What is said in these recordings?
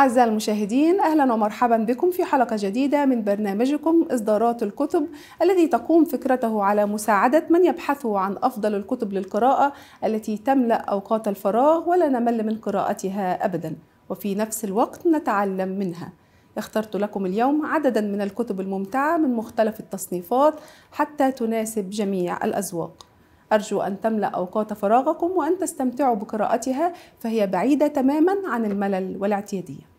أعزائي المشاهدين أهلا ومرحبا بكم في حلقة جديدة من برنامجكم إصدارات الكتب الذي تقوم فكرته على مساعدة من يبحثوا عن أفضل الكتب للقراءة التي تملأ أوقات الفراغ ولا نمل من قراءتها أبدا وفي نفس الوقت نتعلم منها. اخترت لكم اليوم عددا من الكتب الممتعة من مختلف التصنيفات حتى تناسب جميع الأذواق. أرجو أن تملأ أوقات فراغكم وأن تستمتعوا بقراءتها فهي بعيدة تماما عن الملل والاعتيادية.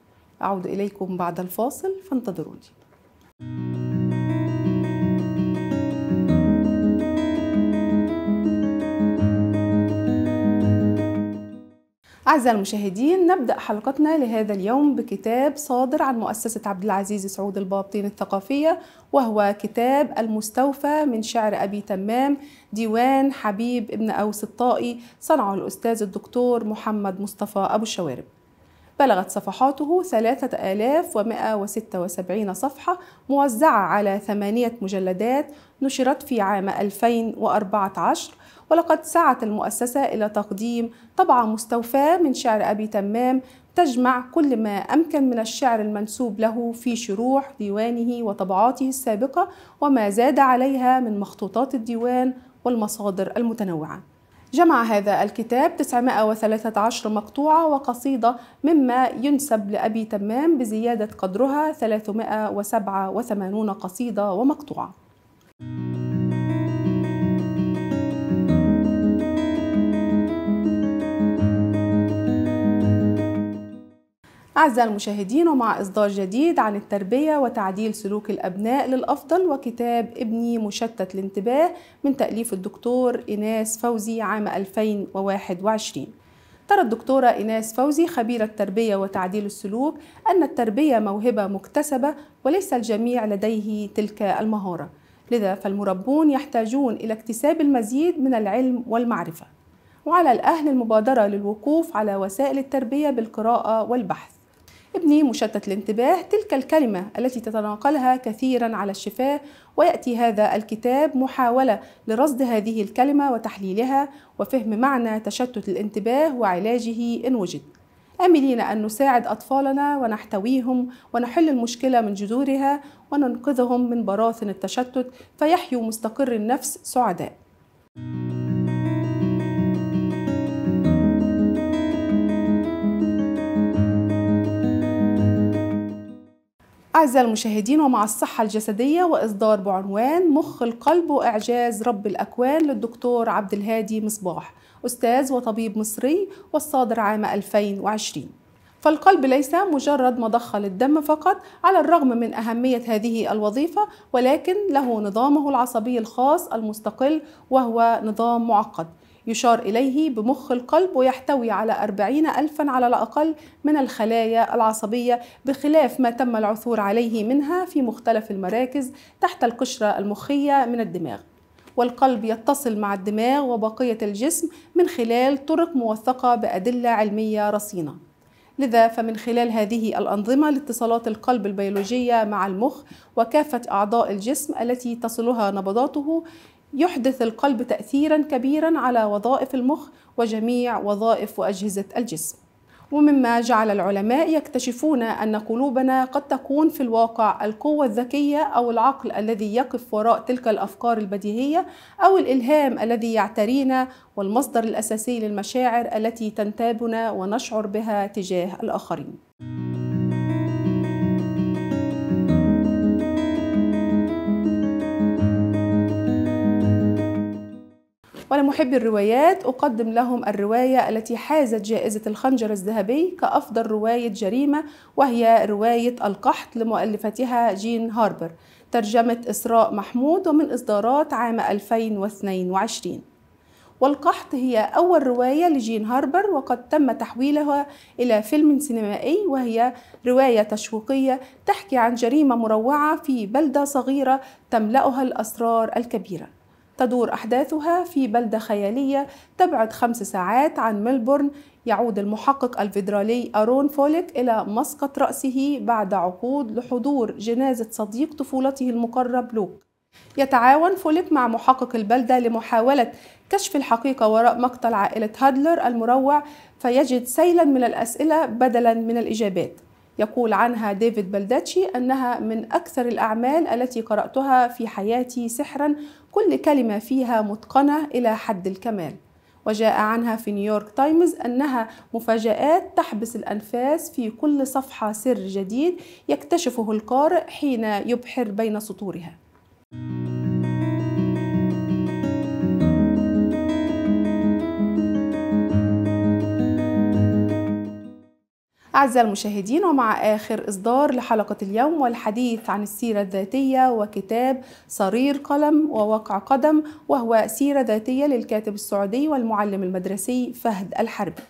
أعود إليكم بعد الفاصل فانتظروني أعزائي المشاهدين نبدأ حلقتنا لهذا اليوم بكتاب صادر عن مؤسسة عبد العزيز سعود البابطين الثقافية وهو كتاب المستوفى من شعر أبي تمام ديوان حبيب ابن أوس الطائي صنعه الأستاذ الدكتور محمد مصطفى أبو الشوارب. بلغت صفحاته 3176 صفحة موزعة على ثمانية مجلدات نشرت في عام 2014 ولقد سعت المؤسسة إلى تقديم طبعة مستوفاة من شعر أبي تمام تجمع كل ما أمكن من الشعر المنسوب له في شروح ديوانه وطبعاته السابقة وما زاد عليها من مخطوطات الديوان والمصادر المتنوعة. جمع هذا الكتاب 913 مقطوعة وقصيدة مما ينسب لأبي تمام بزيادة قدرها 387 قصيدة ومقطوعة. أعزائي المشاهدين ومع إصدار جديد عن التربية وتعديل سلوك الأبناء للأفضل وكتاب ابني مشتت الانتباه من تأليف الدكتور إيناس فوزي عام 2021 ترى الدكتورة إيناس فوزي خبيرة تربية وتعديل السلوك أن التربية موهبة مكتسبة وليس الجميع لديه تلك المهارة. لذا فالمربون يحتاجون إلى اكتساب المزيد من العلم والمعرفة. وعلى الأهل المبادرة للوقوف على وسائل التربية بالقراءة والبحث. ابني مشتت الانتباه تلك الكلمة التي تتناقلها كثيرا على الشفاه ويأتي هذا الكتاب محاولة لرصد هذه الكلمة وتحليلها وفهم معنى تشتت الانتباه وعلاجه إن وجد. آملين أن نساعد أطفالنا ونحتويهم ونحل المشكلة من جذورها وننقذهم من براثن التشتت فيحيوا مستقر النفس سعداء. أعزائي المشاهدين ومع الصحة الجسدية وإصدار بعنوان مخ القلب وإعجاز رب الأكوان للدكتور عبد الهادي مصباح أستاذ وطبيب مصري والصادر عام 2020 فالقلب ليس مجرد مضخة للدم فقط على الرغم من أهمية هذه الوظيفة ولكن له نظامه العصبي الخاص المستقل وهو نظام معقد. يشار إليه بمخ القلب ويحتوي على أربعين ألفا على الأقل من الخلايا العصبية بخلاف ما تم العثور عليه منها في مختلف المراكز تحت القشرة المخية من الدماغ. والقلب يتصل مع الدماغ وبقية الجسم من خلال طرق موثقة بأدلة علمية رصينة. لذا فمن خلال هذه الأنظمة لاتصالات القلب البيولوجية مع المخ وكافة أعضاء الجسم التي تصلها نبضاته يحدث القلب تأثيرا كبيرا على وظائف المخ وجميع وظائف وأجهزة الجسم ومما جعل العلماء يكتشفون أن قلوبنا قد تكون في الواقع القوة الذكية أو العقل الذي يقف وراء تلك الأفكار البديهية أو الإلهام الذي يعترينا والمصدر الأساسي للمشاعر التي تنتابنا ونشعر بها تجاه الآخرين. ولمحبي الروايات أقدم لهم الرواية التي حازت جائزة الخنجر الذهبي كأفضل رواية جريمة وهي رواية القحط لمؤلفتها جين هاربر. ترجمة إسراء محمود ومن إصدارات عام 2022 والقحط هي أول رواية لجين هاربر وقد تم تحويلها إلى فيلم سينمائي وهي رواية تشويقية تحكي عن جريمة مروعة في بلدة صغيرة تملأها الأسرار الكبيرة. تدور أحداثها في بلدة خيالية تبعد خمس ساعات عن ملبورن يعود المحقق الفيدرالي أرون فوليك إلى مسقط رأسه بعد عقود لحضور جنازة صديق طفولته المقرب لوك. يتعاون فوليك مع محقق البلدة لمحاولة كشف الحقيقة وراء مقتل عائلة هادلر المروع فيجد سيلا من الأسئلة بدلا من الإجابات. يقول عنها ديفيد بلداتشي أنها من أكثر الأعمال التي قرأتها في حياتي سحرا كل كلمة فيها متقنة إلى حد الكمال. وجاء عنها في نيويورك تايمز أنها مفاجآت تحبس الأنفاس في كل صفحة سر جديد يكتشفه القارئ حين يبحر بين سطورها. أعزائي المشاهدين ومع آخر إصدار لحلقة اليوم والحديث عن السيرة الذاتية وكتاب صرير قلم ووقع قدم وهو سيرة ذاتية للكاتب السعودي والمعلم المدرسي فهد الحربي.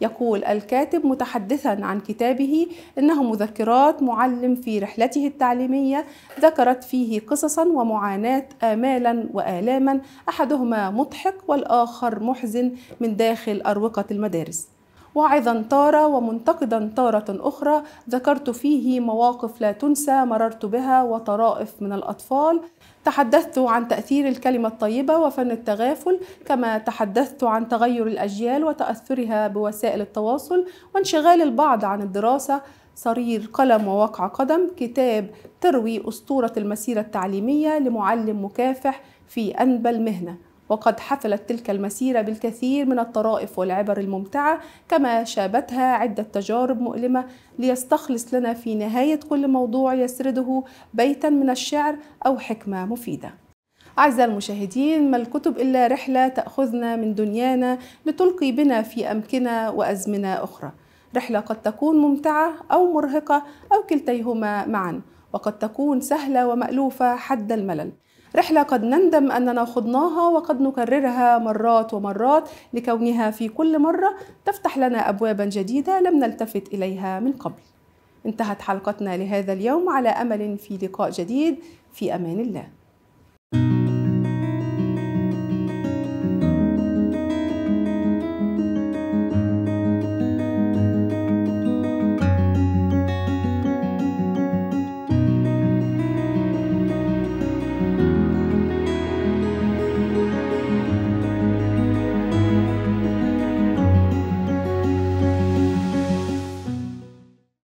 يقول الكاتب متحدثا عن كتابه إنه مذكرات معلم في رحلته التعليمية ذكرت فيه قصصا ومعاناة امالا وآلاما أحدهما مضحك والآخر محزن من داخل أروقة المدارس. واعظا تارة ومنتقدا تارة أخرى. ذكرت فيه مواقف لا تنسى مررت بها وطرائف من الأطفال. تحدثت عن تأثير الكلمة الطيبة وفن التغافل كما تحدثت عن تغير الأجيال وتأثرها بوسائل التواصل وانشغال البعض عن الدراسة. صرير قلم ووقع قدم كتاب تروي أسطورة المسيرة التعليمية لمعلم مكافح في أنبى المهنة وقد حفلت تلك المسيرة بالكثير من الطرائف والعبر الممتعة كما شابتها عدة تجارب مؤلمة ليستخلص لنا في نهاية كل موضوع يسرده بيتا من الشعر أو حكمة مفيدة. أعزائي المشاهدين ما الكتب إلا رحلة تأخذنا من دنيانا لتلقي بنا في أمكنة وأزمنة أخرى. رحلة قد تكون ممتعة أو مرهقة أو كلتيهما معا وقد تكون سهلة ومألوفة حد الملل. رحلة قد نندم أننا خضناها وقد نكررها مرات ومرات لكونها في كل مرة تفتح لنا أبوابا جديدة لم نلتفت إليها من قبل. انتهت حلقتنا لهذا اليوم على أمل في لقاء جديد. في أمان الله.